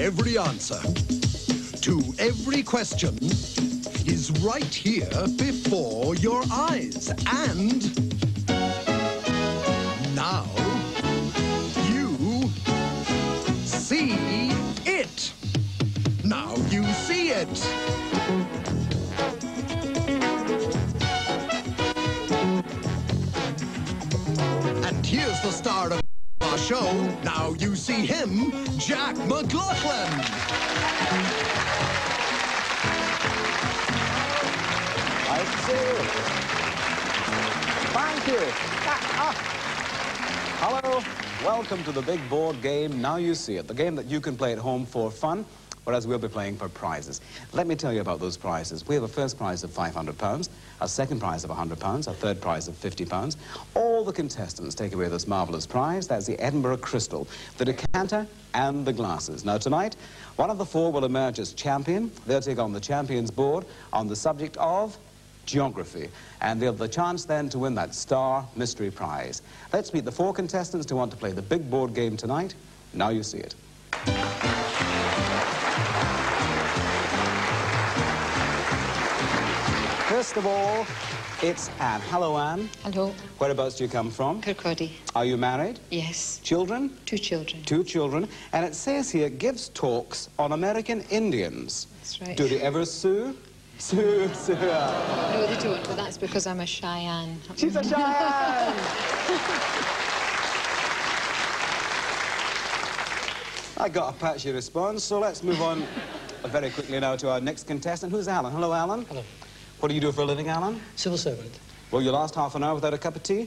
every answer to every question is right here before your eyes. And now you see it. Now you see it. And here's the star of our show. Now you see him, Jack McLaughlin. I see. Thank you. Hello. Welcome to the big board game. Now you see it. The game that you can play at home for fun, whereas we'll be playing for prizes. Let me tell you about those prizes. We have a first prize of £500, a second prize of £100, a third prize of £50. All the contestants take away this marvellous prize. That's the Edinburgh Crystal, the decanter and the glasses. Now tonight, one of the four will emerge as champion. They'll take on the champions board on the subject of geography. And they'll have the chance then to win that Star Mystery Prize. Let's meet the four contestants who want to play the big board game tonight. Now you see it. First of all, it's Anne. Hello, Anne. Hello, Whereabouts do you come from? Kirkcaldy. Are you married? Yes, Children? two children. Two children. And it says here, gives talks on American Indians. That's right. Do they ever sue? Sue, sue. No, they don't, but that's because I'm a Cheyenne. She's a Cheyenne! I got a patchy response, so let's move on very quickly now to our next contestant. Who's Alan? Hello, Alan. Hello. What do you do for a living, Alan? Civil servant. Well, you last half an hour without a cup of tea?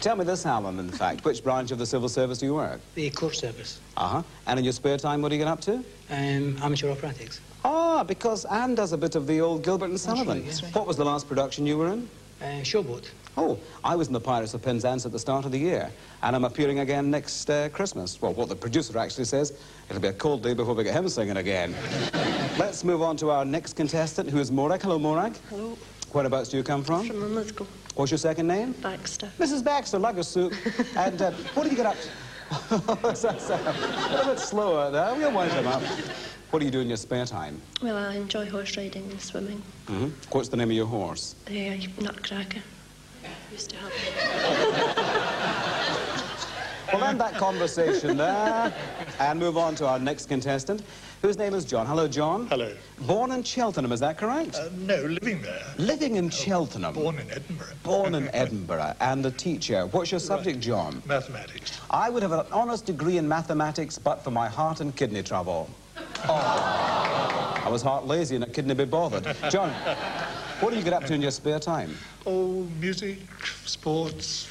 Tell me this, Alan, in fact. Which branch of the civil service do you work? The court service. Uh-huh. And in your spare time, what do you get up to? Um, amateur operatics. Ah, because Anne does a bit of the old Gilbert and Sullivan. right, that's right. What was the last production you were in? Uh, showboat. Oh, I was in the Pirates of Penzance at the start of the year, and I'm appearing again next uh, Christmas. Well, what the producer actually says, it'll be a cold day before we get him singing again. Let's move on to our next contestant, who is Morag. Hello, Morag. Hello, Whereabouts do you come from? from Linlithgow, What's your second name? Baxter. Mrs. Baxter, lug of soup. and uh, what do you get up to? That's, that's, uh, a little bit slower there. We'll wind him up. What do you do in your spare time? Well, I enjoy horse riding and swimming. hmm What's the name of your horse? Uh, nutcracker. Used to have. We'll end that conversation there and move on to our next contestant, whose name is John. Hello, John. Hello. Born in Cheltenham, is that correct? Uh, no, living there. Living in Cheltenham. Born in Edinburgh. Born in Edinburgh and a teacher. What's your subject, John? Mathematics. I would have an honours degree in mathematics, but for my heart and kidney trouble. Oh. I was heart lazy and I couldn't be bothered. John, what do you get up to in your spare time? Oh, music, sports,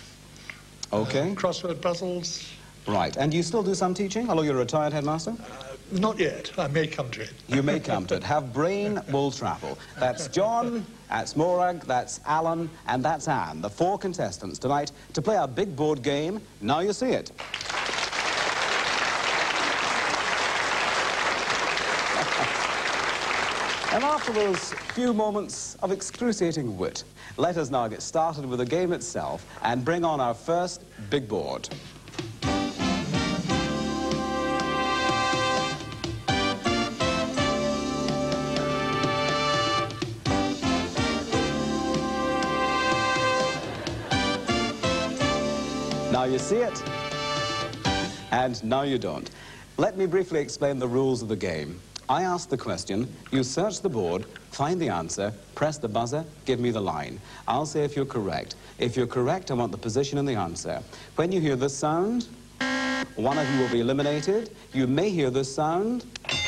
Okay, crossword puzzles. right. And you still do some teaching? Although you're a retired headmaster? Uh, not yet. I may come to it. You may come to it. Have brain will travel. That's John, that's Morag, that's Alan, and that's Anne, the four contestants tonight to play our big board game. Now you see it. And after those few moments of excruciating wit, let us now get started with the game itself and bring on our first big board. Now you see it, and now you don't. Let me briefly explain the rules of the game. I ask the question, you search the board, find the answer, press the buzzer, give me the line. I'll say if you're correct. If you're correct, I want the position and the answer. When you hear this sound, one of you will be eliminated. You may hear this sound.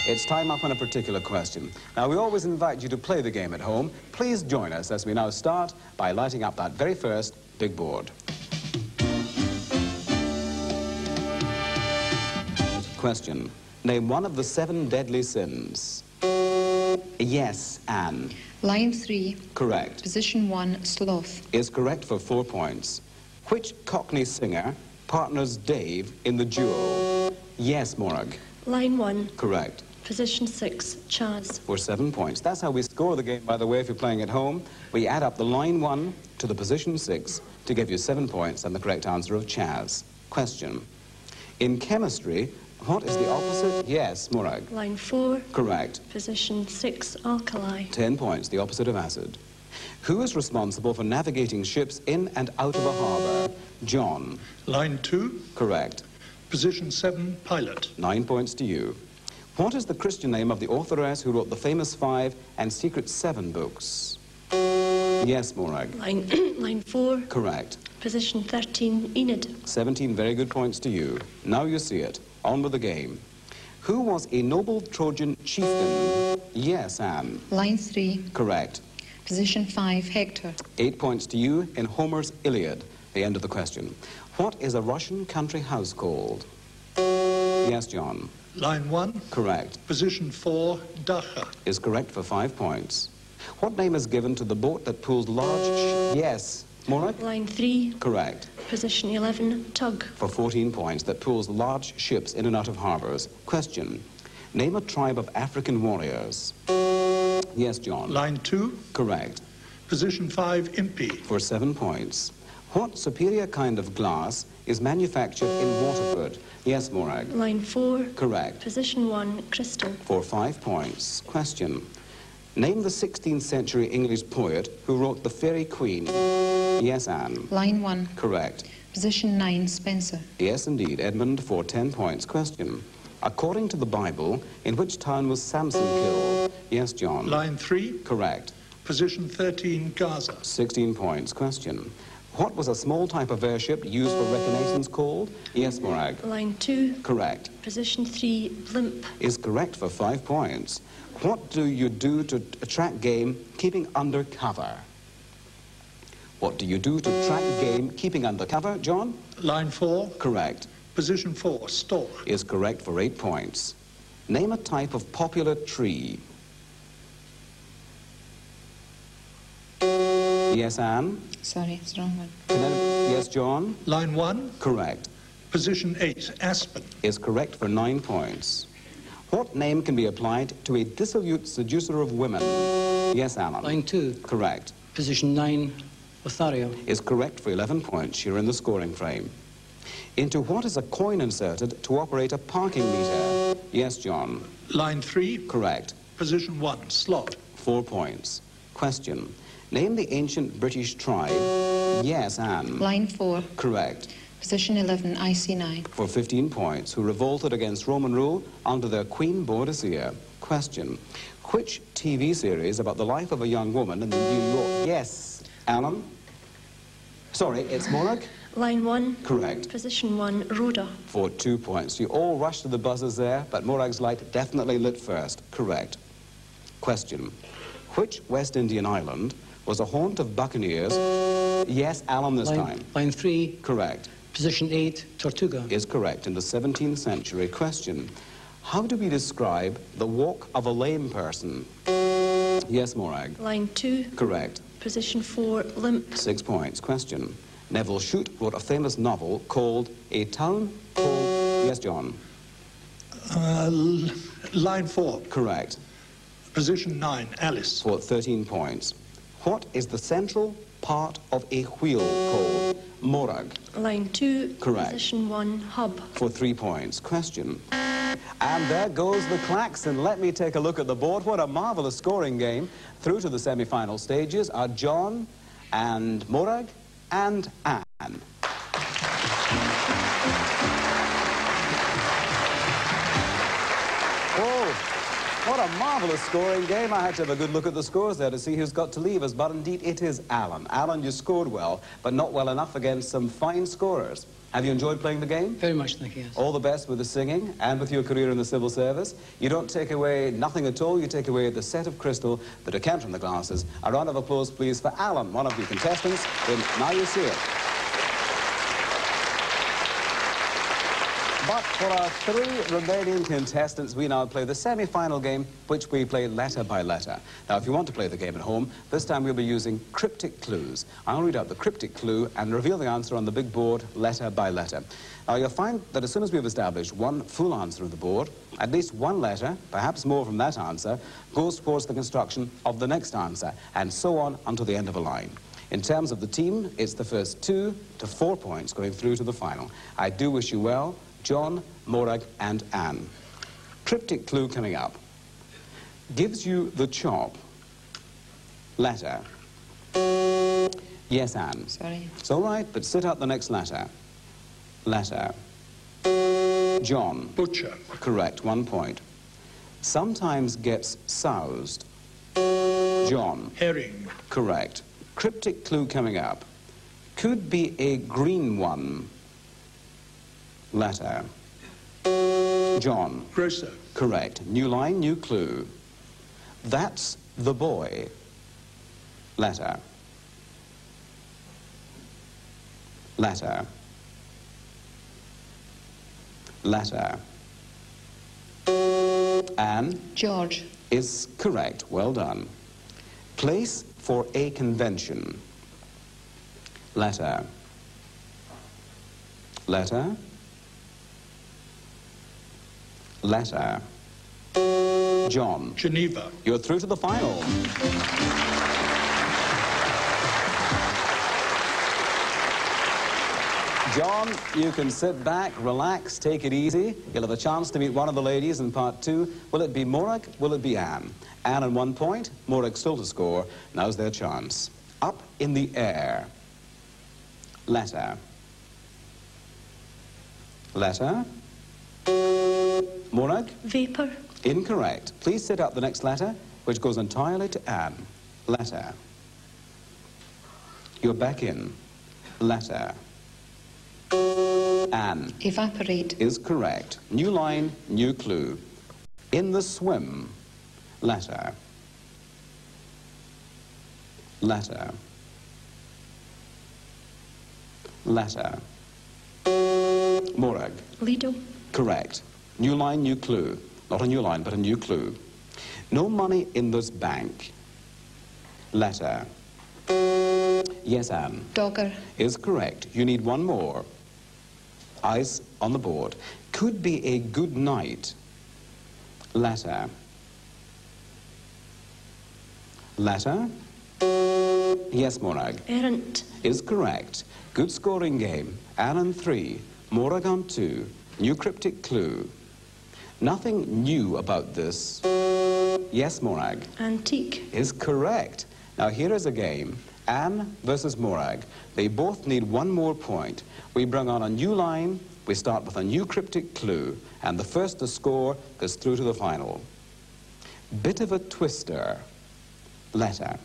It's time up on a particular question. Now, we always invite you to play the game at home. Please join us as we now start by lighting up that very first big board. Question. Name one of the seven deadly sins. Yes, Anne. Line three, Correct. position one, sloth. Is correct for four points. Which Cockney singer partners Dave in the duo? Yes, Morag. Line one, Correct. position six, Chas. For seven points. That's how we score the game, by the way, if you're playing at home. We add up the line one to the position six to give you seven points and the correct answer of Chas. Question. In chemistry, What is the opposite? Yes, Morag. Line 4, Correct. position 6, alkali. 10 points, the opposite of acid. Who is responsible for navigating ships in and out of a harbour? John. Line 2, Correct. position 7, pilot. Nine points to you. What is the Christian name of the authoress who wrote the famous five and secret seven books? Yes, Morag. Line, line 4, Correct. position 13, Enid. 17 very good points to you. Now you see it. On with the game. Who was a noble Trojan chieftain? Yes, Anne. Line 3, Correct. position 5, Hector. Eight points to you in Homer's Iliad. The end of the question. What is a Russian country house called? Yes, John. Line 1, Correct. position 4, Dacha. Is correct for five points. What name is given to the boat that pulls large... Sh- yes. Morag? Line 3, Correct. position 11, tug. For 14 points that pulls large ships in and out of harbors. Question. Name a tribe of African warriors. Yes, John. Line 2, Correct. position 5, Impi. For seven points. What superior kind of glass is manufactured in Waterford? Yes, Morag. Line 4, Correct. position 1, crystal. For five points. Question. Name the 16th century English poet who wrote The Faerie Queene. Yes, Anne. Line 1, Correct. position 9, Spenser. Yes, indeed. Edmund for 10 points. Question. According to the Bible, in which town was Samson killed? Yes, John. Line 3, Correct. position 13, Gaza. 16 points. Question. What was a small type of airship used for reconnaissance called? Yes, Morag. Line 2, Correct. position 3, blimp. Is correct for five points. What do you do to track game keeping under cover? What do you do to track game keeping under cover, John? Line 4, Correct. position 4, Stalk. Is correct for eight points. Name a type of popular tree. Yes, Anne? Sorry, it's wrong one. Yes, John? Line 1, Correct. position 8, Aspen. Is correct for nine points. What name can be applied to a dissolute seducer of women? Yes, Alan? Line 2, Correct. position 9, Lothario. Is correct for 11 points. You're in the scoring frame. Into what is a coin inserted to operate a parking meter? Yes, John. Line 3, Correct. position 1, Slot. Four points. Question. Name the ancient British tribe. Yes, Anne. Line 4, Correct. position 11, Iceni. For 15 points, who revolted against Roman rule under their Queen Boadicea. Question. Which TV series about the life of a young woman in the New York... Yes, Alan? Sorry, it's Morag? Line 1, Correct. position 1, Rhoda. For two points. You all rushed to the buzzers there, but Morag's light definitely lit first. Correct. Question. Which West Indian island was a haunt of buccaneers? Yes, Alan this Line, time. line 3, Correct. position 8, Tortuga. is correct in the 17th century question. How do we describe the walk of a lame person? Yes, Morag. Line 2, Correct. position 4, limp. Six points. Question. Nevil Shute wrote a famous novel called A Town Called... Yes, John. Uh, line 4, Correct. position 9, Alice. For 13 points. What is the central part of a wheel called? Morag. Line 2, Correct. position 1, hub. for three points. Question. And there goes the klaxon. Let me take a look at the board. What a marvelous scoring game. Through to the semi-final stages are John and Morag and Anne. A marvelous scoring game. I had to have a good look at the scores there to see who's got to leave us, but indeed it is Alan. Alan, you scored well, but not well enough against some fine scorers. Have you enjoyed playing the game? Very much, thank you. Yes. All the best with the singing and with your career in the civil service. You don't take away nothing at all. You take away the set of crystal, the decanter and the glasses. A round of applause, please, for Alan, one of the contestants in Now You See It. But for our three remaining contestants, we now play the semi-final game, which we play letter by letter. Now, if you want to play the game at home, this time we'll be using cryptic clues. I'll read out the cryptic clue and reveal the answer on the big board, letter by letter. Now, you'll find that as soon as we've established one full answer of the board, at least one letter, perhaps more from that answer, goes towards the construction of the next answer, and so on until the end of a line. In terms of the team, it's the first two to four points going through to the final. I do wish you well. John, Morag, and Anne. Cryptic clue coming up. Gives you the chop. Letter. Yes, Anne. Sorry. It's all right, but sit out the next letter. Letter. John. Butcher. Correct, one point. Sometimes gets soused. John. Herring. Correct. Cryptic clue coming up. Could be a green one. Letter. John. Grocer. Correct. New line, new clue. That's the boy. Letter. Letter. Letter. Anne George. is correct. Well done. Place for a convention. Letter. Letter. Letter. John. Geneva. You're through to the final. John, you can sit back, relax, take it easy. You'll have a chance to meet one of the ladies in part two. Will it be Morag? Will it be Anne? Anne on one point, Morag still to score. Now's their chance. Up in the air. Letter. Letter. Morag? Vapour. Incorrect. Please sit out the next letter, which goes entirely to Anne. Letter. You're back in. Letter. Anne Evaporate. is correct. New line, new clue. In the swim. Letter. Letter. Letter. Morag. Lido. Correct. New line, new clue. Not a new line, but a new clue. No money in this bank. Letter. Yes, Anne. Dogger. Is correct. You need one more. Eyes on the board. Could be a good night. Letter. Letter. Yes, Morag. Errant. Is correct. Good scoring game. Anne on three. Morag on two. New cryptic clue. Nothing new about this. Yes, Morag. Antique. Is correct. Now here is a game. Anne versus Morag. They both need one more point. We bring on a new line. We start with a new cryptic clue. And the first to score goes through to the final. Bit of a twister. Letter.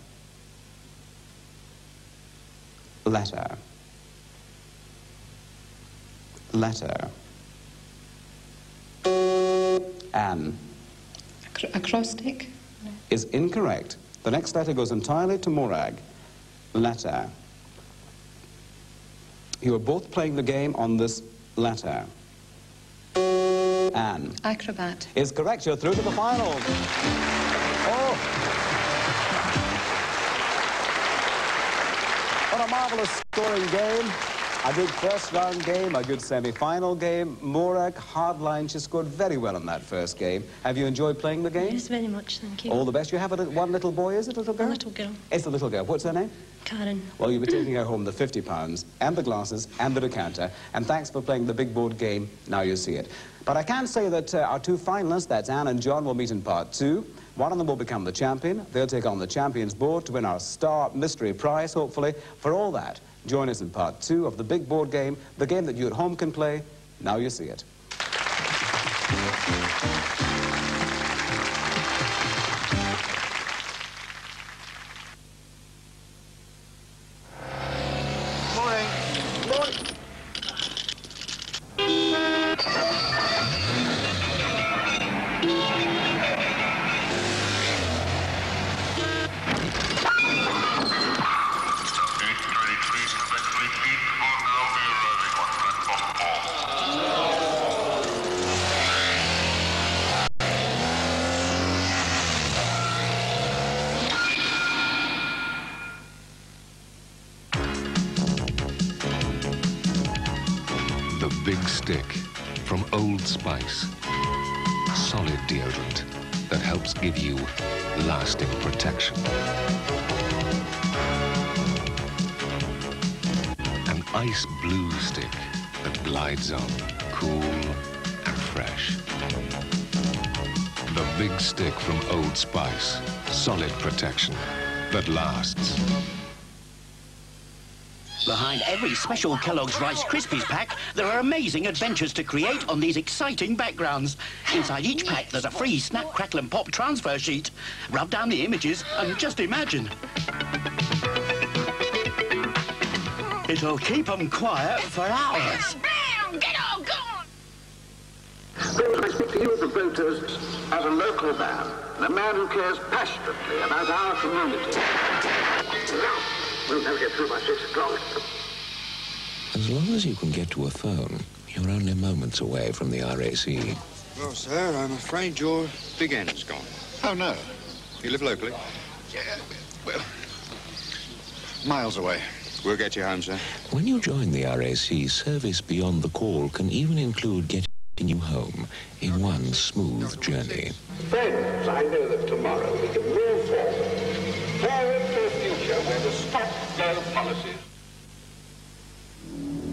Letter. Letter. Anne Acro- acrostic. is incorrect. The next letter goes entirely to Morag. Letter. You are both playing the game on this letter. Anne Acrobat. is correct. You're through to the final. Oh. What a marvelous scoring game. A good first round game, a good semi-final game. Morag, hard line. She scored very well in that first game. Have you enjoyed playing the game? Yes, very much, thank you. All the best. You have a, one little boy, is it, a little A girl? little girl. It's a little girl. What's her name? Karen. Well, you'll be taking her home the 50 pounds and the glasses and the decanter. And thanks for playing the big board game. Now you see it. But I can say that uh, our two finalists, that's Anne and John, will meet in part two. One of them will become the champion. They'll take on the champions board to win our star mystery prize, hopefully. For all that, join us in part two of the big board game, the game that you at home can play. Now you see it. Give you lasting protection. An ice blue stick that glides on, cool and fresh. The big stick from Old Spice. Solid protection that lasts. Behind every special Kellogg's Rice Krispies pack, there are amazing adventures to create on these exciting backgrounds. Inside each pack, there's a free Snap, Crackle and Pop transfer sheet. Rub down the images and just imagine. It'll keep them quiet for hours. Friends, I speak to you, the voters, as a local man, and a man who cares passionately about our community. Now, we'll never get through by six o'clock. As long as you can get to a phone, you're only moments away from the RAC. Well, sir, I'm afraid your big end's gone. Oh, no. You live locally? Yeah, well, miles away. We'll get you home, sir. When you join the RAC, service beyond the call can even include getting you home in one smooth journey. Friends, I know that tomorrow we can move forward. Forward to a future where the stop-go policies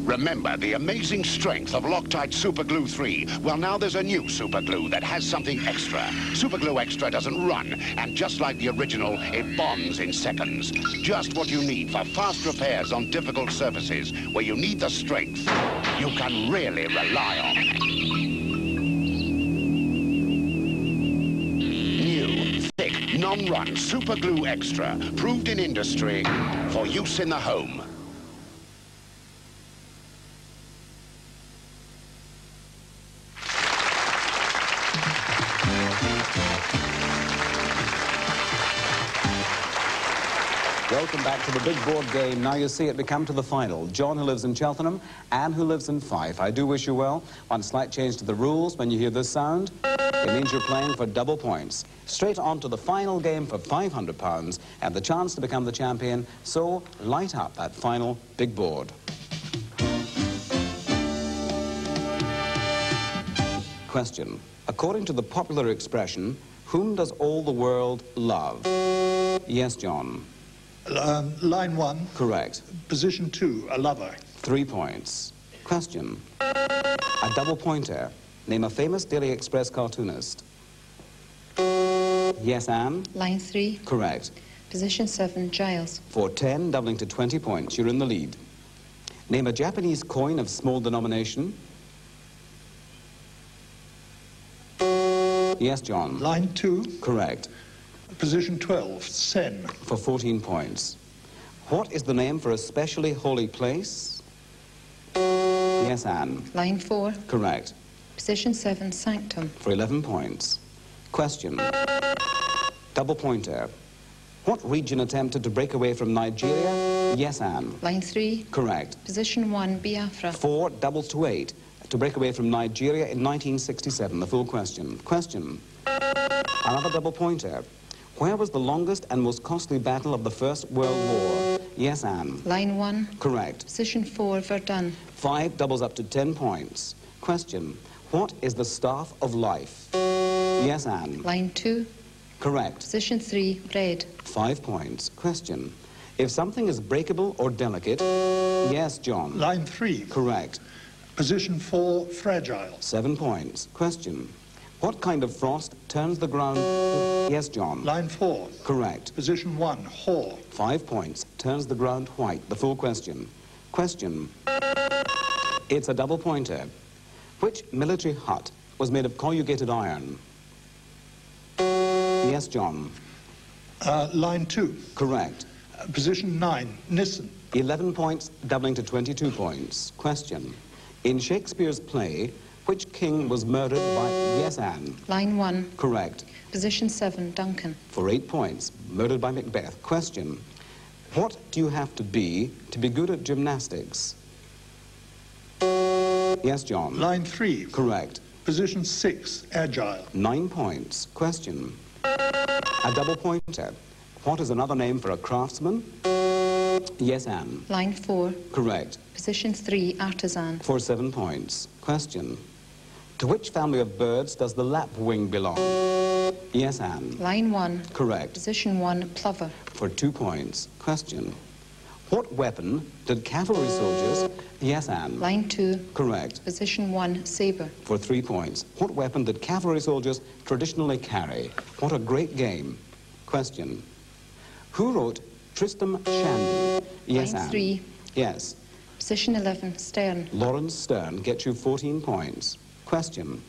Remember the amazing strength of Loctite Super Glue 3? Well, now there's a new Super Glue that has something extra. Super Glue Extra doesn't run, and just like the original, it bonds in seconds. Just what you need for fast repairs on difficult surfaces where you need the strength you can really rely on. Non-run Super Glue Extra, proved in industry for use in the home. Welcome back to the big board game. Now you see it, become to the final. John, who lives in Cheltenham, Anne, who lives in Fife. I do wish you well. One slight change to the rules. When you hear this sound, it means you're playing for double points. Straight on to the final game for £500 and the chance to become the champion. So light up that final big board. Question. According to the popular expression, whom does all the world love? Yes, John. Um, line one, Correct. position two, a lover. Three points. Question. A double pointer. Name a famous Daily Express cartoonist. Yes, Anne? Line 3, Correct. position 7, Giles. For 10, doubling to 20 points, you're in the lead. Name a Japanese coin of small denomination. Yes, John? Line two, Correct. Position 12, Sen. For 14 points. What is the name for a specially holy place? Yes, Anne? Line 4, Correct. position 7, Sanctum. for 11 points. Question. Double pointer. What region attempted to break away from Nigeria? Yes, Anne. Line 3, Correct. position 1, Biafra. Four doubles to eight to break away from Nigeria in 1967. The full question. Question. Another double pointer. Where was the longest and most costly battle of the First World War? Yes, Anne. Line 1, Correct. position 4, Verdun. Five doubles up to 10 points. Question. What is the staff of life? Yes, Anne. Line 2, Correct. position 3, Red. Five points. Question. If something is breakable or delicate, yes, John. Line three, Correct. position four, fragile. Seven points. Question. What kind of frost turns the ground? Yes, John. Line four, Correct. position one, hoar. Five points. Turns the ground white. The full question. Question. It's a double pointer. Which military hut was made of corrugated iron? Yes, John. Uh, line two, Correct. uh, position nine, Nissen. 11 points, doubling to 22 points. Question. In Shakespeare's play, which king was murdered by... Yes, Anne. Line 1, Correct. position 7, Duncan. For eight points, murdered by Macbeth. Question. What do you have to be to be good at gymnastics? Yes, John. Line three, Correct. position six, agile. Nine points. Question. A double pointer. What is another name for a craftsman? Yes, Anne. Line 4, Correct. position 3, Artisan. For seven points. Question. To which family of birds does the lapwing belong? Yes, Anne. Line 1, Correct. position 1, Plover. For two points. Question. What weapon did cavalry soldiers Yes, Anne. Line 2, Correct. position 1, sabre. For three points. What weapon did cavalry soldiers traditionally carry? What a great game. Question. Who wrote Tristram Shandy? Yes, Line Anne. 3, Yes. position 11, Sterne. Laurence Sterne gets you 14 points. Question.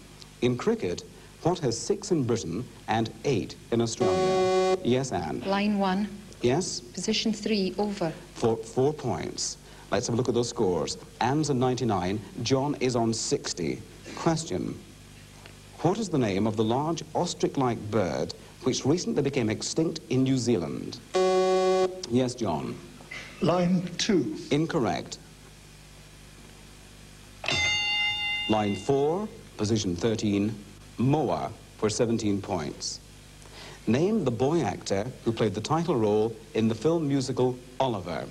In cricket, what has six in Britain and eight in Australia? Yes, Anne. Line 1, Yes? position 3, over. For four points. Let's have a look at those scores. Anne's on 99, John is on 60. Question. What is the name of the large ostrich-like bird which recently became extinct in New Zealand? Yes, John. Line 2. Incorrect. Line 4, position 13, Moa for 17 points. Name the boy actor who played the title role in the film musical Oliver.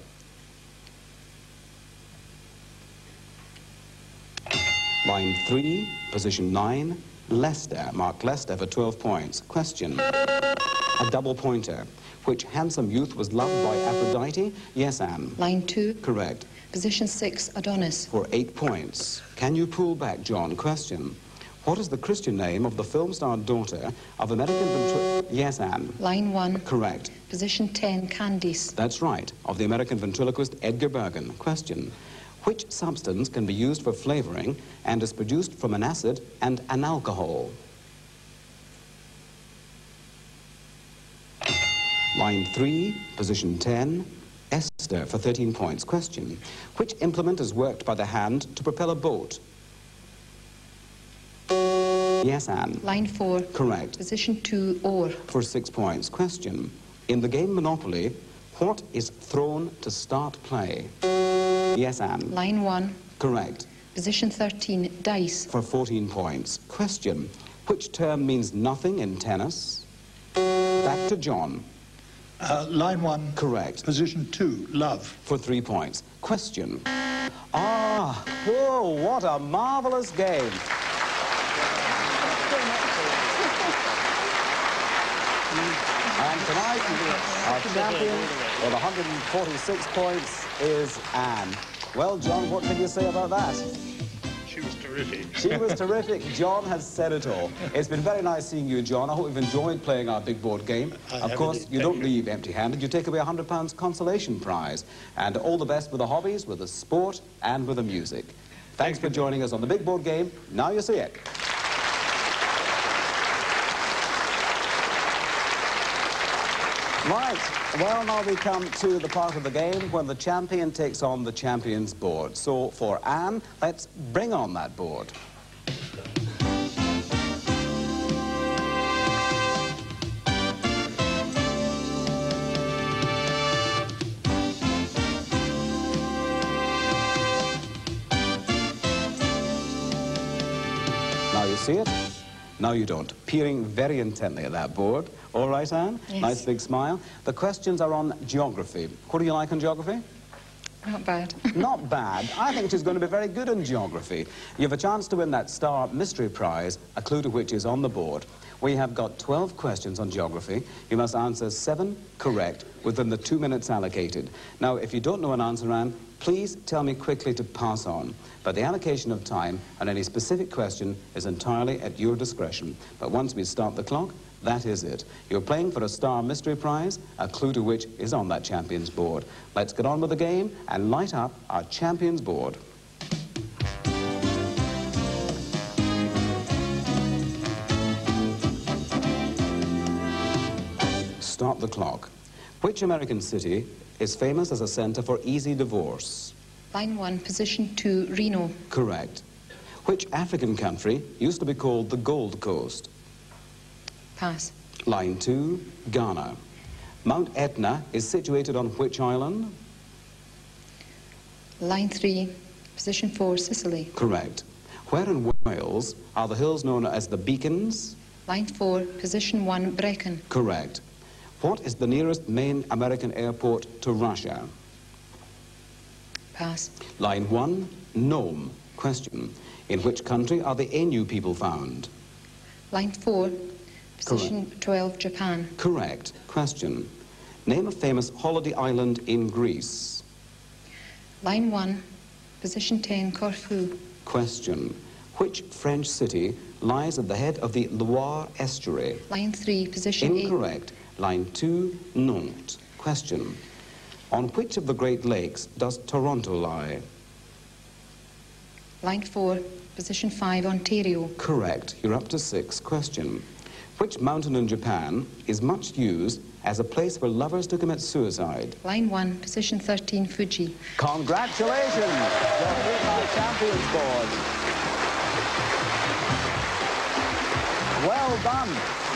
Line 3, position 9, Lester, Mark Lester for 12 points. Question. A double pointer. Which handsome youth was loved by Aphrodite? Yes, Anne. Line 2, Correct. Position 6, Adonis. For eight points. Can you pull back, John? Question. What is the Christian name of the film star daughter of American ventri- Yes, Anne. Line 1, Correct. position 10, Candice. That's right. Of the American ventriloquist Edgar Bergen. Question. Which substance can be used for flavoring and is produced from an acid and an alcohol? Line 3, position 10, Ester for 13 points. Question. Which implement is worked by the hand to propel a boat? Yes, Anne. Line 4, Correct. position 2, oar. For six points. Question. In the game Monopoly, what is thrown to start play? Yes, Anne. Line 1, Correct. position 13, dice. For 14 points. Question. Which term means nothing in tennis? Back to John. Uh, line 1. Correct. Position 2, love. For three points. Question. Ah, whoa, what a marvelous game. And tonight, our champion with 146 points is Anne. Well, John, what can you say about that? She was terrific. She was terrific. John has said it all. It's been very nice seeing you, John. I hope you've enjoyed playing our big board game. I of course, you don't you. leave empty-handed. You take away a £100 consolation prize. And all the best with the hobbies, with the sport, and with the music. Thanks for joining us on the big board game. Now you see it. Right, well now we come to the part of the game when the champion takes on the champion's board. So for Anne, let's bring on that board. Now you don't. Peering very intently at that board. All right, Anne? Yes. Nice big smile. The questions are on geography. What do you like on geography? Not bad. Not bad. I think she's going to be very good in geography. You have a chance to win that Star Mystery Prize, a clue to which is on the board. We have got 12 questions on geography. You must answer seven correct within the two minutes allocated. Now, if you don't know an answer, Anne, please tell me quickly to pass on. But the allocation of time on any specific question is entirely at your discretion. But once we start the clock, that is it. You're playing for a Star Mystery Prize, a clue to which is on that champion's board. Let's get on with the game and light up our champion's board. The clock. Which American city is famous as a center for easy divorce? Line 1, position 2, Reno. Correct. Which African country used to be called the Gold Coast? Pass. Line 2, Ghana. Mount Etna is situated on which island? Line 3, position 4, Sicily. Correct. Where in Wales are the hills known as the Beacons? Line 4, position 1, Brecon. Correct. What is the nearest main American airport to Russia? Pass. Line 1, Nome. Question. In which country are the Ainu people found? Line 4, position 12, Japan. Correct. Question. Name a famous holiday island in Greece. Line 1, Position 10, Corfu. Question. Which French city lies at the head of the Loire estuary? Line 3, position 8. Incorrect. Line 2, Nantes. Question. On which of the Great Lakes does Toronto lie? Line 4, position 5, Ontario. Correct. You're up to six. Question. Which mountain in Japan is much used as a place for lovers to commit suicide? Line 1, position 13, Fuji. Congratulations! You're our champions board. Well done.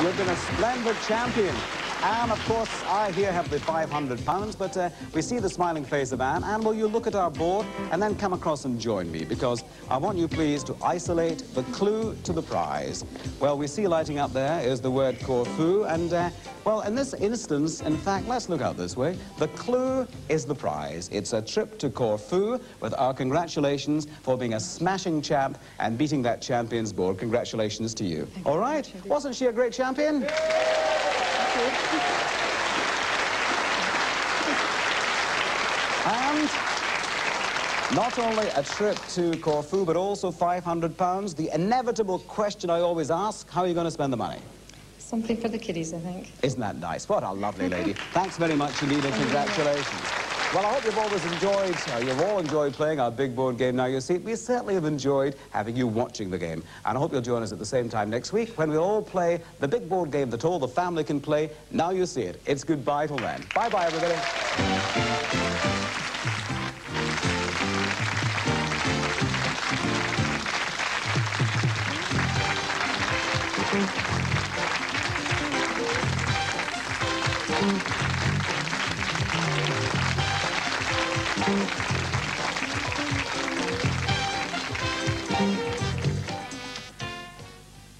You've been a splendid champion. And of course, I here have the 500 pounds, but uh, we see the smiling face of Anne. Anne, will you look at our board and then come across and join me? Because I want you, please, to isolate the clue to the prize. Well, we see lighting up there is the word Corfu, and, uh, well, in this instance, in fact, let's look out this way. The clue is the prize. It's a trip to Corfu with our congratulations for being a smashing champ and beating that champions board. Congratulations to you. All right? Wasn't she a great champion? And not only a trip to Corfu, but also 500 pounds. The inevitable question I always ask, how are you going to spend the money? Something for the kiddies, I think. Isn't that nice? What a lovely lady. Thanks very much indeed, and congratulations. Well, I hope you've always enjoyed, uh, you've all enjoyed playing our big board game Now You See It. We certainly have enjoyed having you watching the game. And I hope you'll join us at the same time next week when we all play the big board game that all the family can play. Now You See It. It's goodbye till then. Bye-bye, everybody.